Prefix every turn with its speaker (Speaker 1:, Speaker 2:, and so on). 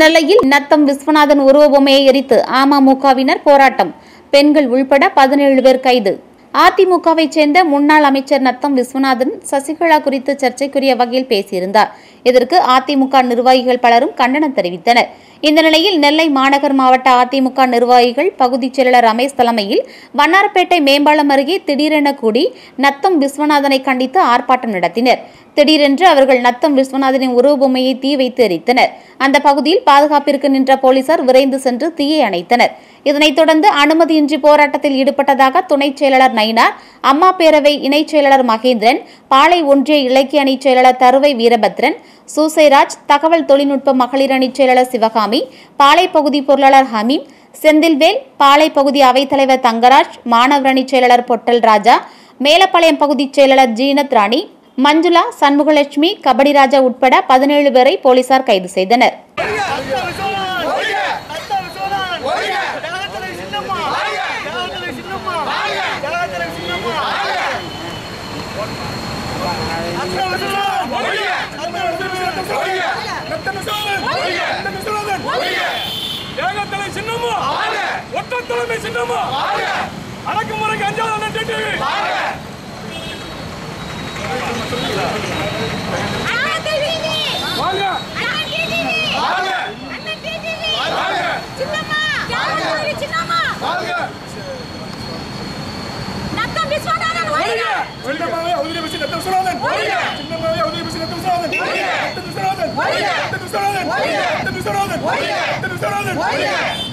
Speaker 1: நெல்லையில் நத்தம் விஸ்வநாதன் உருவ பொம்மையை எரித்து அமமுகவினர் போராட்டம். பெண்கள் உள்பட பதினேழு பேர் கைது. அதிமுகவைச் சேர்ந்த முன்னாள் அமைச்சர் நத்தம் விஸ்வநாதன் சசிகலா குறித்து சர்ச்சைக்குரிய வகையில் பேசியிருந்தார். இதற்கு அதிமுக நிர்வாகிகள் பலரும் கண்டனம் தெரிவித்தனர். இந்த நிலையில் நெல்லை மாநகர் மாவட்ட அதிமுக நிர்வாகிகள் பகுதிச் செயலர் ரமேஷ் தலைமையில் வண்ணாரப்பேட்டை மேம்பாலம் அருகே திடீரென கூடி நத்தம் விஸ்வநாதனை கண்டித்து ஆர்ப்பாட்டம் நடத்தினர். திடீரென்று அவர்கள் நத்தம் விஸ்வநாதனின் உருவபொம்மையை தீ வைத்து எரித்தனர். அந்த பகுதியில் பாதுகாப்பிற்கு நின்ற போலீசார் விரைந்து சென்று தீயை அணைத்தனர். இதனைத் தொடர்ந்து அனுமதியின்றி போராட்டத்தில் ஈடுபட்டதாக துணைச் செயலாளர் நயினார் அம்மா பேரவை இணைச் செயலாளர் மகேந்திரன் பாளை ஒன்றிய இலக்கிய அணிச் செயலாளர் தருவை வீரபத்ரன் சூசைராஜ் தகவல் தொழில்நுட்ப மகளிர் அணிச் செயலாளர் சிவகாமி பாளை பகுதி பொருளாளர் ஹமீம் செந்தில்வேல் பாளை பகுதி அவைத்தலைவர் தங்கராஜ் மாணவர் அணிச் செயலாளர் பொட்டல் ராஜா மேலப்பாளையம் பகுதிச் செயலாளர் ஜீனத் ராணி மஞ்சுளா சண்முகலட்சுமி கபடி ராஜா உட்பட பதினேழு பேரை போலீசார் கைது செய்தனர்.
Speaker 2: சின்னமா ஒட்ட தலைமை சின்னமா அடக்குமுறைக்கு அஞ்சாவது டிடிவி قدام سرعة وليا جبنا يهودي بس قدام سرعة وليا قدام سرعة وليا قدام سرعة وليا قدام سرعة وليا قدام سرعة وليا